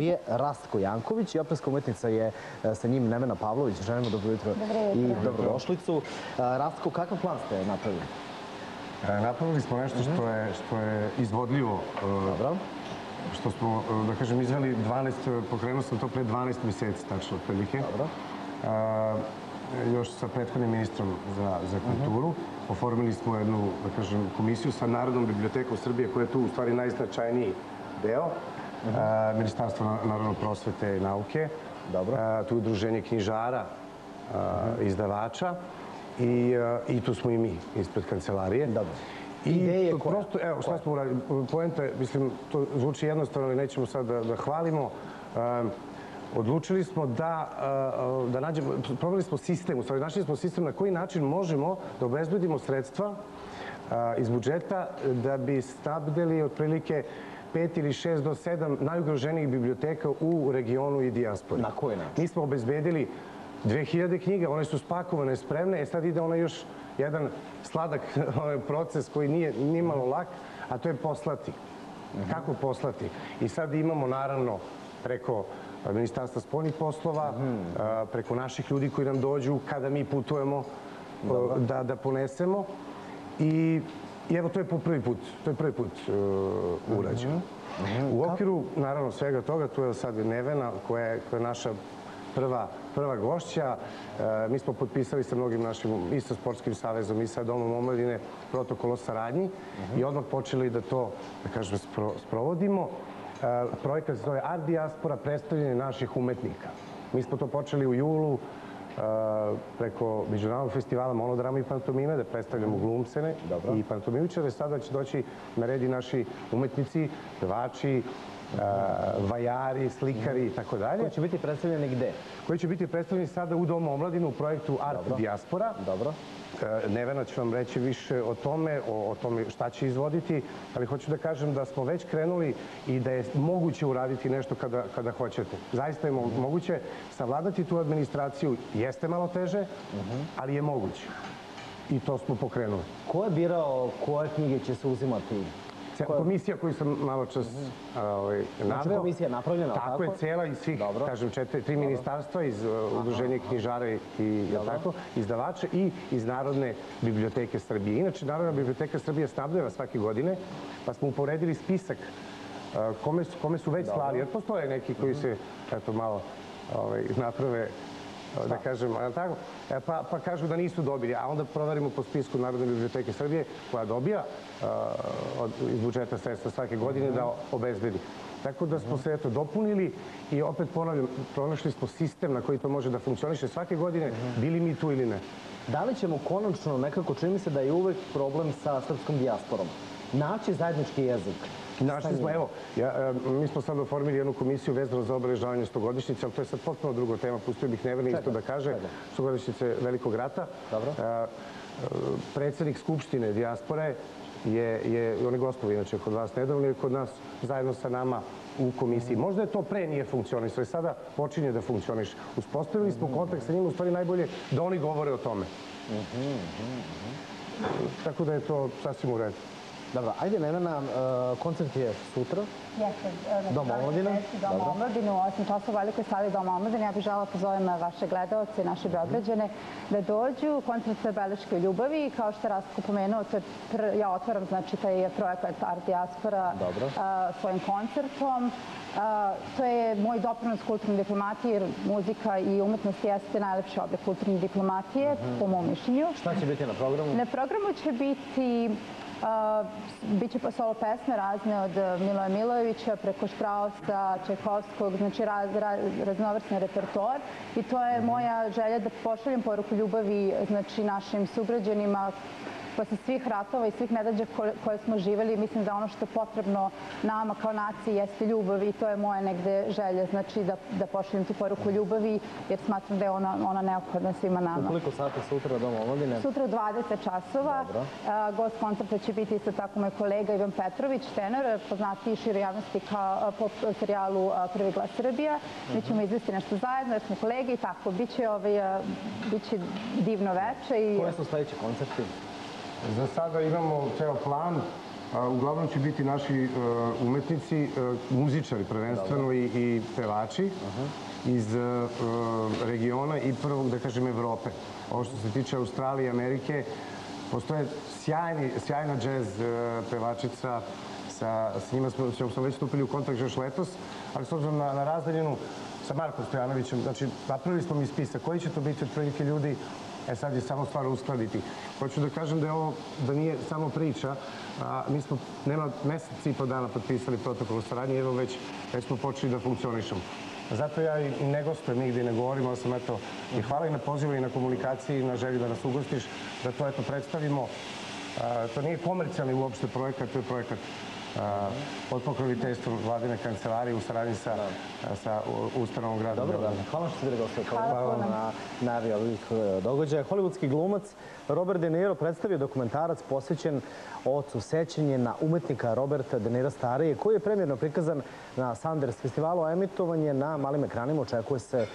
je Rastko Janković i operska umetnica je e, sa njim Nevena Pavlović. Želimo dobro jutro i dobrodošlicu. E, Rastko, kakav plan ste napravili? E, Napravili smo nešto što je, što je izvodljivo, Dobro. što smo, da kažem, izveli 12, pokrenuo sam to pre 12 meseci, tačno, otprilike. Dobro. Još sa prethodnim ministrom za, za kulturu. Oformili smo jednu, da kažem, komisiju sa Narodnom bibliotekom Srbije, koja je tu u stvari najznačajniji deo. E, Ministarstvo na- naravno prosvete i nauke. Dobro. Tu je udruženje knjižara, e, izdavača. I, I tu smo i mi, ispred kancelarije. Dobro. Ideje koja? prosto, evo, šta smo uradili? Poenta je, mislim, to zvuči jednostavno, ali nećemo sad da, da hvalimo. Um, odlučili smo da, uh, da nađemo, proveli smo sistem, u stvari našli smo sistem na koji način možemo da obezbedimo sredstva uh, iz budžeta da bi snabdeli otprilike pet ili šest do sedam najugroženijih biblioteka u regionu i dijaspori. Na koji način? Mi smo obezbedili 2000 knjiga, one su spakovane, spremne, e sad ide onaj još jedan sladak proces koji nije nimalo lak, a to je poslati. Kako poslati? I sad imamo naravno preko Ministarstva spoljnih poslova, a, preko naših ljudi koji nam dođu kada mi putujemo da, da ponesemo. I, I evo, to je po prvi put, to je prvi put uh, urađeno. U okviru, naravno, svega toga, tu je sad Nevena, koja je, koja je naša prva, prva gošća. E, mi smo potpisali sa mnogim našim, i sa Sportskim savezom, i sa Domom omladine, protokol o saradnji i odmah počeli da to, da kažem, spro, sprovodimo. E, projekat se zove Art Diaspora, predstavljanje naših umetnika. Mi smo to počeli u julu, e, preko Međunarodnog festivala monodrama i pantomime, da predstavljamo glumcene i pantomimičare. Sada će doći na red i naši umetnici, pevači, vajari, slikari i tako dalje Koji će biti predstavljeni gde? koji će biti predstavljeni sada u Domu omladine u projektu Art Diaspora. Dobro. Nevena će vam reći više o tome, o, o tome šta će izvoditi, ali hoću da kažem da smo već krenuli i da je moguće uraditi nešto kada, kada hoćete. Zaista je mo- moguće savladati tu administraciju. Jeste malo teže, ali je moguće. I to smo pokrenuli. Ko je birao koje knjige će se uzimati? Ce- Komisija koju sam malo čas ovaj, naveo. Znači, komisija je napravljena, Tako tako? je, cela iz svih, Dobro. kažem, četiri, tri ministarstva, iz uh, Udruženja knjižara i, tako, izdavača i iz Narodne biblioteke Srbije. Inače, Narodna biblioteka Srbije snabdeva svake godine, pa smo uporedili spisak uh, kome su, kome su već slali, jer postoje neki koji se, eto, malo ovaj, naprave da kažem, a tako? E, Pa, pa kažu da nisu dobili, a onda proverimo po spisku Narodne biblioteke Srbije koja dobija uh, od, iz budžeta sredstva svake godine da obezbedi. Tako da smo se eto dopunili i opet ponavljam, pronašli smo sistem na koji to može da funkcioniše svake godine, bili mi tu ili ne. Da li ćemo konačno, nekako čini mi se da je uvek problem sa srpskom dijasporom, naći zajednički jezik? Našli smo, evo, ja, e, mi smo sad oformili jednu komisiju vezano za obeležavanje stogodišnjice, ali to je sad potpuno drugo tema, pustio bih Nevene isto da kaže, stogodišnjice Velikog rata. Dobro. E, Predsednik Skupštine dijaspore je, je on je gostov inače kod vas nedavno i kod nas zajedno sa nama u komisiji. Možda je to pre nije funkcionisalo i sada počinje da funkcioniše. Uspostavili smo kontakt sa njima, u stvari najbolje da oni govore o tome. Tako da je to sasvim u redu. Dobro, ajde Nevena, e, koncert je sutra. Jeste, znači, Dom omladine? Dom Dobro. omladine u 8 časova u velikoj sali Doma omladine. Ja bih žela pozovem vaše gledalce naše Beograđane da dođu. Koncert sa Beleške ljubavi. Kao što je Rastko pomenuo, ja otvaram znači, taj projekat Art Diaspora a, svojim koncertom. A, to je moj doprinos kulturnoj diplomatiji, jer muzika i umetnost jeste najlepši oblik kulturne diplomatije, po mom mišljenju. Šta će biti na programu? Na programu će biti biće pa solo pesme razne od uh, Miloja Milojevića preko Štrausa, Čajkovskog, znači raz, raznovrsni repertoar. I to je moja želja da pošaljem poruku ljubavi znači našim sugrađanima posle svih ratova i svih nedađa koje, smo živeli, mislim da ono što je potrebno nama kao naciji jeste ljubav i to je moja negde želja, znači da, da pošaljem tu poruku ljubavi jer smatram da je ona, ona neophodna svima nama. Koliko sati sutra Dom omladine? Sutra u 20 časova. A, Gost koncerta će biti isto tako moj kolega Ivan Petrović, tenor, poznati šire javnosti kao po serijalu Prvi glas Srbija. Mi ćemo izvesti nešto zajedno, jer smo kolege i tako. Biće, ovaj, biće divno veče i Koje su sledeći koncerti? Za sada imamo ceo plan. Uglavnom će biti naši e, umetnici, e, muzičari prvenstveno i, i pevači iz e, regiona i prvog, da kažem, Evrope. Ovo što se tiče Australije i Amerike, postoje sjajni, sjajna džez pevačica, sa, s njima smo, smo već stupili u kontakt još letos, ali s obzirom na, na razdaljenu sa Markom Stojanovićem, znači napravili smo mi spisak koji će to biti otprilike ljudi, e sad je samo stvar uskladiti. Hoću da kažem da je ovo, da nije samo priča, a, mi smo, nema mesec i po dana potpisali protokol o saradnji, evo već, smo počeli da funkcionišemo. Zato ja i ne gostujem nigde i ne govorim, ali sam eto, i hvala i na pozivu i na komunikaciji i na želji da nas ugostiš, da to eto predstavimo. To nije komercijalni uopšte projekat, to je projekat pod pokroviteljstvom vladine kancelarije u saradnji sa, sa ustanovom grada. Dobro, da. Hvala što ste bili gosti Hvala puno. na najavi ovih e, događaja. Hollywoodski glumac Robert De Niro predstavio dokumentarac posvećen ocu sećanje na umetnika Roberta De Niro starije, koji je premjerno prikazan na Sanders festivalu, a emitovanje na malim ekranima očekuje se